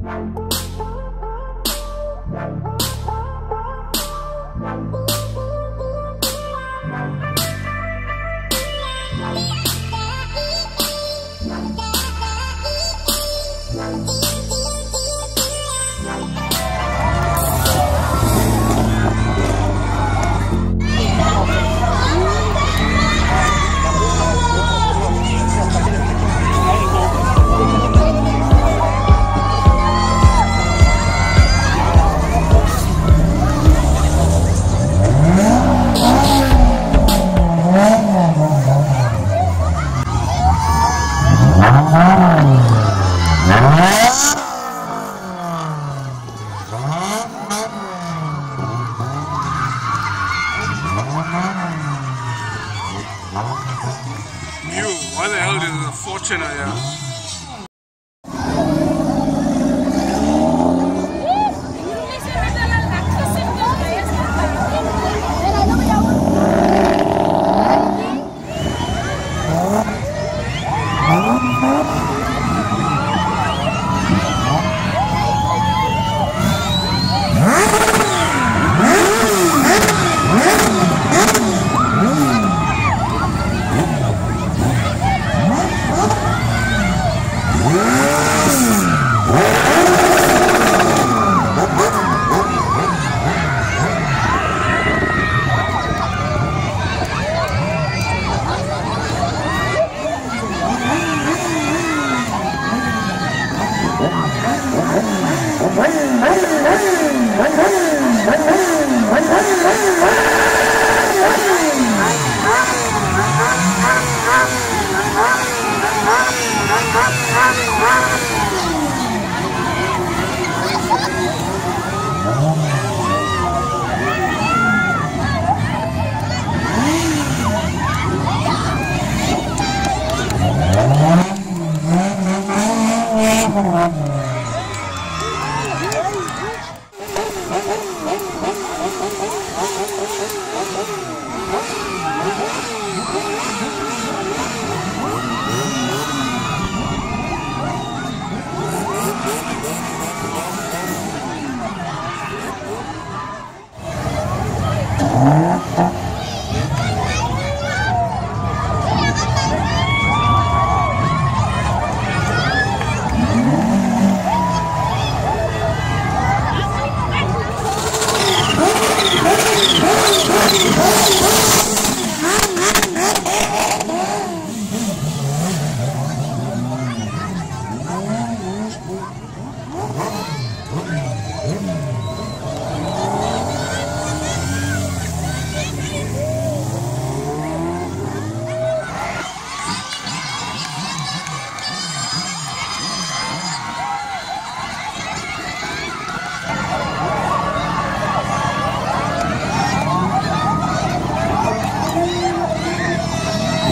You, the hell is a fortune here? up.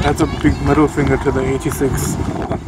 That's a big middle finger to the 86.